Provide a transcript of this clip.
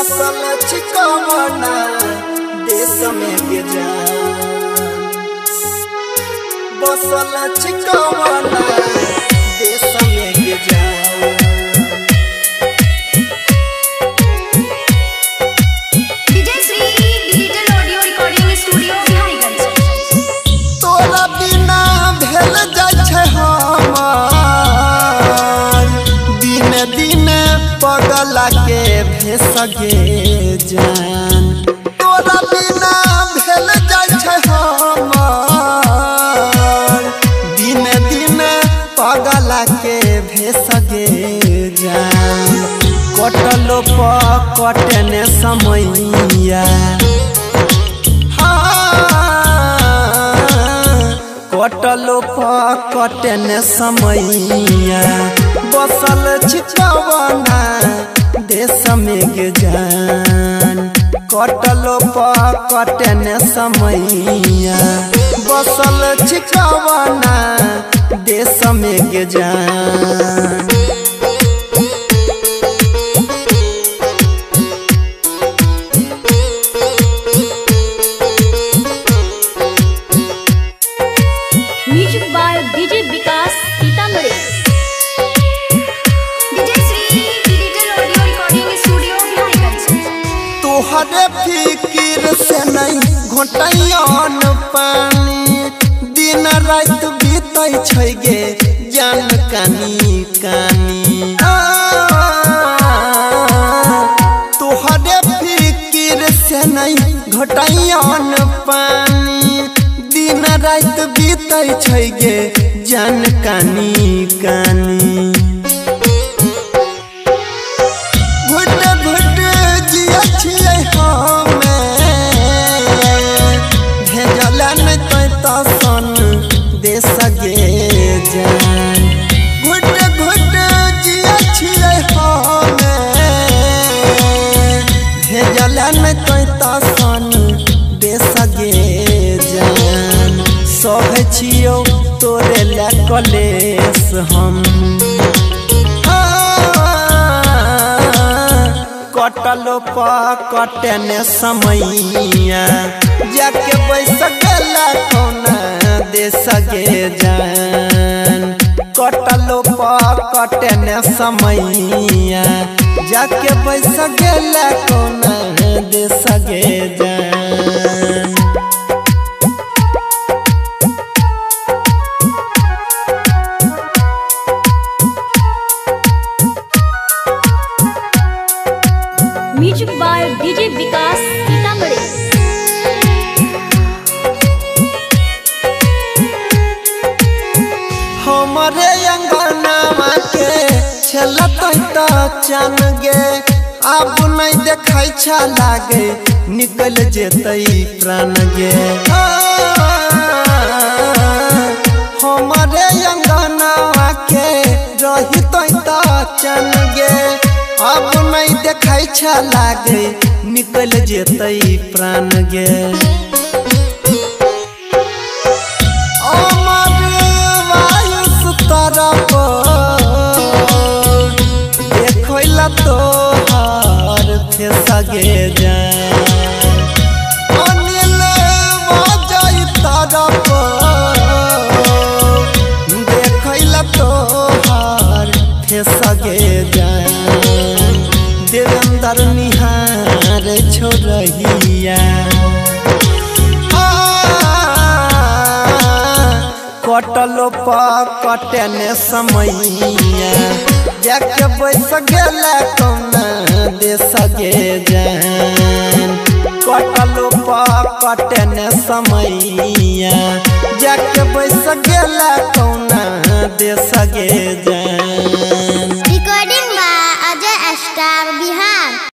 बसल छिकवना देश में बेजान बसल छिकवना पगला के भेसगे जान। तोरा बिना भेल जाइ छै हमर। दिन दिन पगला के भेसगे जान। कटलो पकटने समैया। कटलो पकटन समैया। बसल गे जान। कटलो पकटन समैया। बसल छिकवना देश में गे जान विकास सीतामढ़ी तोहरे फिकिर से नहीं घोटैन पानी। दिन रात बीतै गे जान कानी कानी। तोहरे फिकिर से नहीं घोटैन पानी। दिन रात बीतै छै गे जान कानी कानी। तसन दे सके जान। घुट घुट जिया भेजल तै तसन दे सके जान। छियौ तोरे ला कलेस हम। कटलो कटने समैया। जाके बैस गेला कौना दे सगे जान। कटल पकटने समैया। जाके बैस गेला कौना दे सगे जान। बाय डीजे विकास सीतामढ़ी हमरे अंगनावा के छलत त चन गे अब नहीं देखै छ लागे, निकल जेतै प्राण गे। हमरे अंगनावा के रहितै त चन अब नहीं देखै छ लागे, निकल जेतै प्राण गे। अमर वायुस तरफ़ देखैला तोहर फेसगे जान देवेंद्र निहार छोड़हिया कटलो पकटने समैया। जाके बैस गेला कौना दे सगे जान। कटलो पकटने समैया। जाके बैस गेला